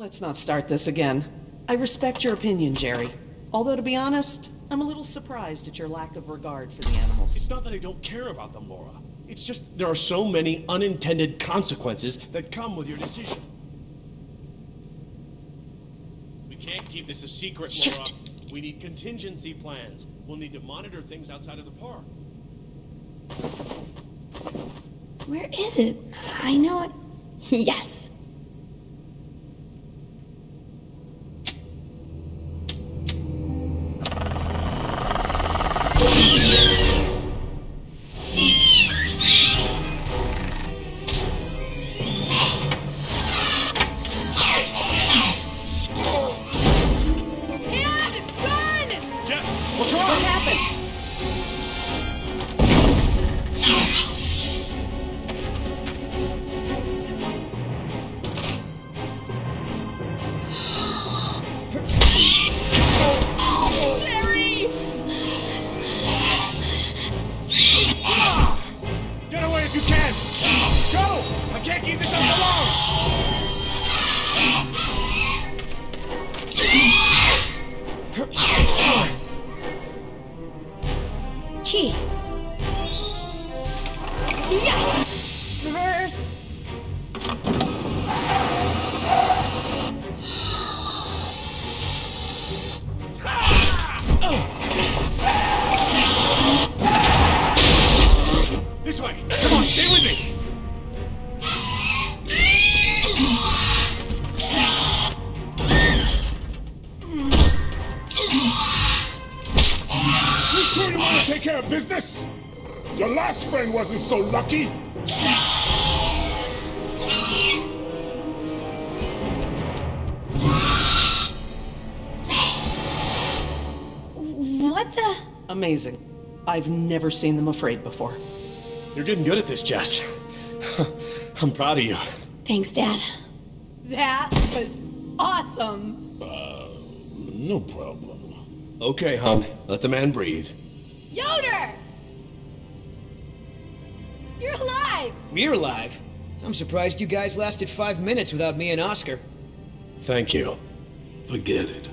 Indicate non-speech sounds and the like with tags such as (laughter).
Let's not start this again. I respect your opinion, Gerry. Although, to be honest, I'm a little surprised at your lack of regard for the animals. It's not that I don't care about them, Laura. It's just there are so many unintended consequences that come with your decision. We can't keep this a secret, Laura. We need contingency plans. We'll need to monitor things outside of the park. Where is it? I know it. (laughs) Yes. What's wrong? What happened? Get away if you can! Go! I can't keep this Key. Yes! Sure you want to take care of business? Your last friend wasn't so lucky. What the? Amazing. I've never seen them afraid before. You're getting good at this, Jess. (laughs) I'm proud of you. Thanks, Dad. That was awesome! Uh, no problem. Okay, hon. Let the man breathe. Yoder! You're alive! We're alive. I'm surprised you guys lasted five minutes without me and Oscar. Thank you. Forget it.